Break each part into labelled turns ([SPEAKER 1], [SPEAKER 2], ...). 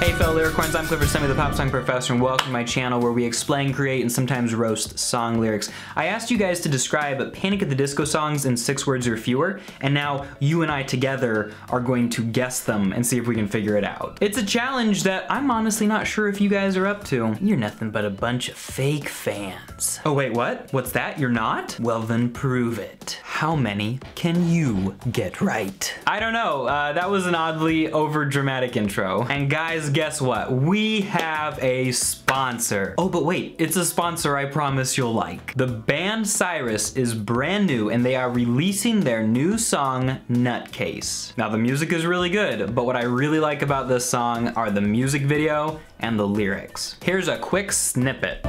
[SPEAKER 1] Hey fellow lyricorns, I'm Clifford Stumme, the pop song professor, and welcome to my channel where we explain, create, and sometimes roast song lyrics. I asked you guys to describe Panic at the Disco songs in six words or fewer, and now you and I together are going to guess them and see if we can figure it out. It's a challenge that I'm honestly not sure if you guys are up to. You're nothing but a bunch of fake fans. Oh wait, what? What's that? You're not? Well then prove it. How many can you get right? I don't know, uh, that was an oddly over dramatic intro. And guys, guess what? We have a sponsor. Oh, but wait, it's a sponsor I promise you'll like. The band PSYRUS is brand new and they are releasing their new song, Nutcase. Now the music is really good, but what I really like about this song are the music video and the lyrics. Here's a quick snippet.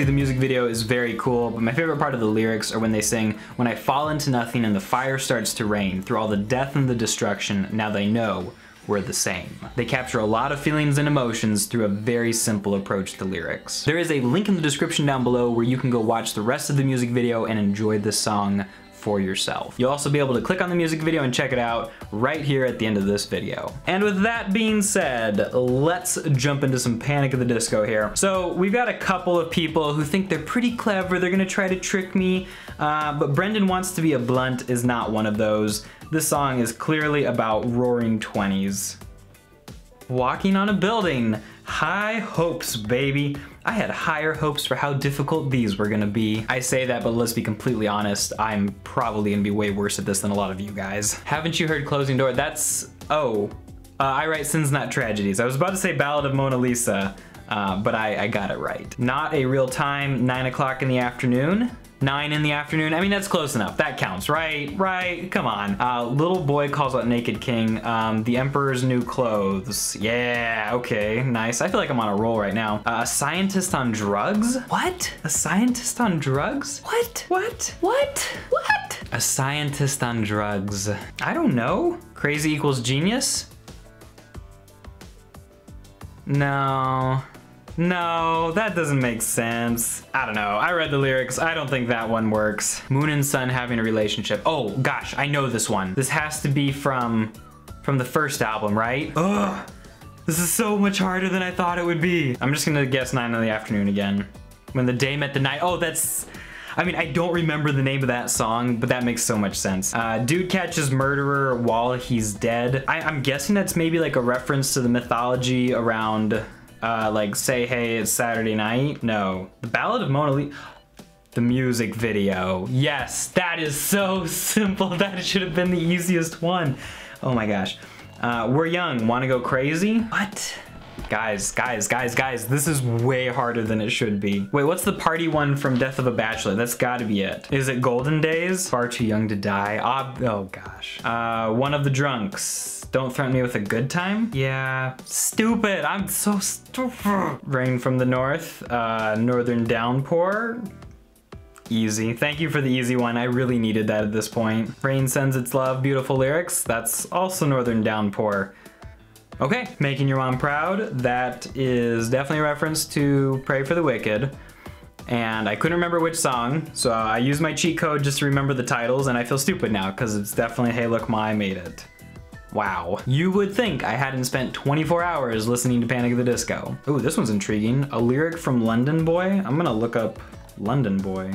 [SPEAKER 1] Obviously the music video is very cool, but my favorite part of the lyrics are when they sing, when I fall into nothing and the fire starts to rain, through all the death and the destruction, now they know we're the same. They capture a lot of feelings and emotions through a very simple approach to lyrics. There is a link in the description down below where you can go watch the rest of the music video and enjoy this song for yourself. You'll also be able to click on the music video and check it out right here at the end of this video. And with that being said, let's jump into some Panic at the Disco here. So we've got a couple of people who think they're pretty clever, they're gonna try to trick me, uh, but Brendan Wants to Be a Blunt is not one of those. This song is clearly about roaring 20s. Walking on a building, high hopes, baby. I had higher hopes for how difficult these were gonna be. I say that, but let's be completely honest, I'm probably gonna be way worse at this than a lot of you guys. Haven't you heard Closing Door? That's, oh, uh, I write sins, not tragedies. I was about to say Ballad of Mona Lisa, uh, but I, I got it right. Not a real time, nine o'clock in the afternoon. 9 in the afternoon. I mean, that's close enough. That counts, right? Right? Come on. Uh, little boy calls out Naked King. Um, the Emperor's New Clothes. Yeah, okay, nice. I feel like I'm on a roll right now. Uh, a scientist on drugs? What? A scientist on drugs? What? What? What? What? A scientist on drugs. I don't know. Crazy equals genius? No. No, that doesn't make sense. I don't know. I read the lyrics. I don't think that one works. Moon and Sun having a relationship. Oh gosh, I know this one. This has to be from from the first album, right? Ugh. This is so much harder than I thought it would be. I'm just gonna guess 9 in the afternoon again. When the day met the night. Oh, that's... I mean, I don't remember the name of that song, but that makes so much sense. Uh, dude catches murderer while he's dead. I, I'm guessing that's maybe like a reference to the mythology around uh, like say hey it's Saturday night. No, the Ballad of Mona Lisa. The music video. Yes, that is so simple. That should have been the easiest one. Oh my gosh. Uh, we're young, wanna go crazy? What? Guys, guys, guys, guys, this is way harder than it should be. Wait, what's the party one from Death of a Bachelor? That's gotta be it. Is it Golden Days? Far too young to die. Ob oh gosh. Uh, one of the drunks. Don't threaten me with a good time? Yeah, stupid. I'm so stupid. Rain from the north. Uh, northern downpour. Easy. Thank you for the easy one. I really needed that at this point. Rain sends its love, beautiful lyrics. That's also Northern Downpour. Okay, Making Your Mom Proud. That is definitely a reference to Pray for the Wicked. And I couldn't remember which song, so I used my cheat code just to remember the titles, and I feel stupid now, because it's definitely Hey Look Ma, I Made It. Wow. You would think I hadn't spent 24 hours listening to Panic at the Disco. Ooh, this one's intriguing. A lyric from London Boy? I'm gonna look up London boy.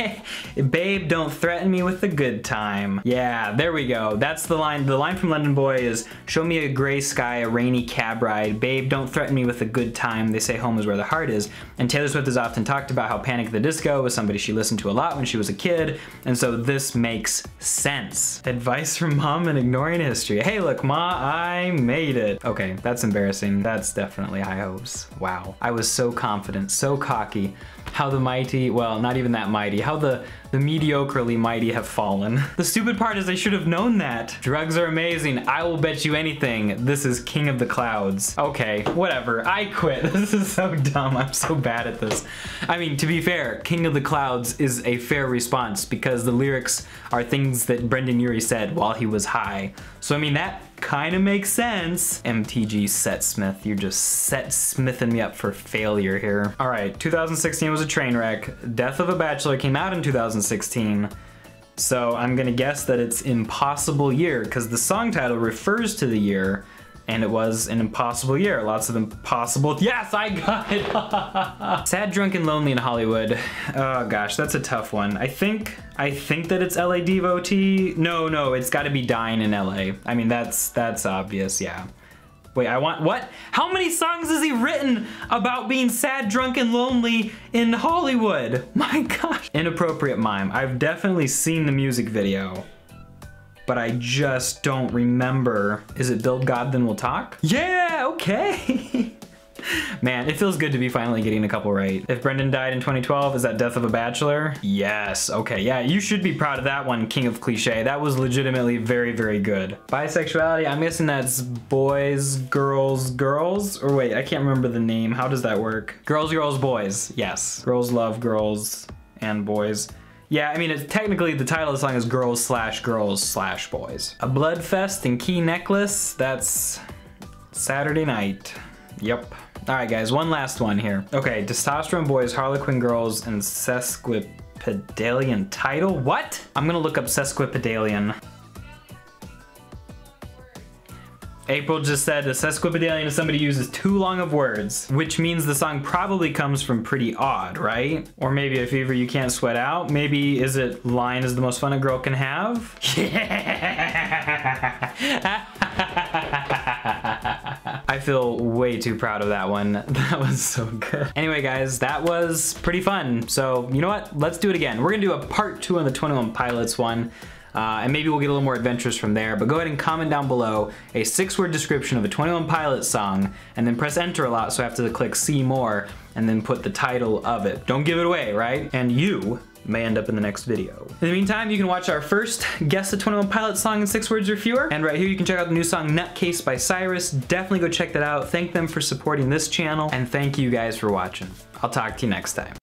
[SPEAKER 1] Babe, don't threaten me with a good time. Yeah, there we go. That's the line. The line from London Boy is, show me a gray sky, a rainy cab ride. Babe, don't threaten me with a good time. They say home is where the heart is. And Taylor Swift has often talked about how Panic at the Disco was somebody she listened to a lot when she was a kid. And so this makes sense. Advice from mom and ignoring history. Hey, look, ma, I made it. Okay, that's embarrassing. That's definitely high hopes. Wow. I was so confident, so cocky. How the mighty well, not even that mighty, how the, the mediocrely mighty have fallen. The stupid part is I should have known that. Drugs are amazing. I will bet you anything. This is King of the Clouds. Okay, whatever. I quit. This is so dumb. I'm so bad at this. I mean, to be fair, King of the Clouds is a fair response because the lyrics are things that Brendon Urie said while he was high. So I mean, that kind of makes sense. MTG Set Smith, you're just set smithing me up for failure here. All right, 2016 was a train wreck. Death of a Bachelor came out in 2016. So I'm gonna guess that it's Impossible Year because the song title refers to the year and it was an impossible year. Lots of impossible. Yes, I got it. Sad, drunk, and lonely in Hollywood. Oh gosh, that's a tough one. I think I think that it's LA devotee. No, no, it's got to be dying in LA. I mean, that's that's obvious. Yeah. Wait, I want, what? How many songs has he written about being sad, drunk, and lonely in Hollywood? My gosh. Inappropriate mime. I've definitely seen the music video, but I just don't remember. Is it Build God Then We'll Talk? Yeah, okay. Man, it feels good to be finally getting a couple right. If Brendon died in 2012, is that Death of a Bachelor? Yes, okay, yeah, you should be proud of that one, King of Cliche. That was legitimately very, very good. Bisexuality, I'm guessing that's boys, girls, girls? Or wait, I can't remember the name. How does that work? Girls, girls, boys, yes. Girls love girls and boys. Yeah, I mean, it's technically the title of the song is Girls slash Girls slash Boys. A Blood Fest and Key Necklace, that's Saturday night. Yep. All right, guys, one last one here. Okay, Testosterone Boys, Harlequin Girls, and Sesquipedalian title? What? I'm gonna look up Sesquipedalian. April just said a sesquipedalian is somebody who uses too long of words, which means the song probably comes from pretty odd, right? Or maybe a fever you can't sweat out. Maybe is it lying is the most fun a girl can have? I feel way too proud of that one. That was so good. Anyway, guys, that was pretty fun. So you know what? Let's do it again. We're gonna do a part two on the 21 Pilots one. Uh, and maybe we'll get a little more adventurous from there, but go ahead and comment down below a six word description of a 21 Pilots song, and then press enter a lot so I have to click see more, and then put the title of it. Don't give it away, right? And you may end up in the next video. In the meantime, you can watch our first Guess the 21 Pilots song in six words or fewer. And right here, you can check out the new song Nutcase by PSYRUS. Definitely go check that out. Thank them for supporting this channel. And thank you guys for watching. I'll talk to you next time.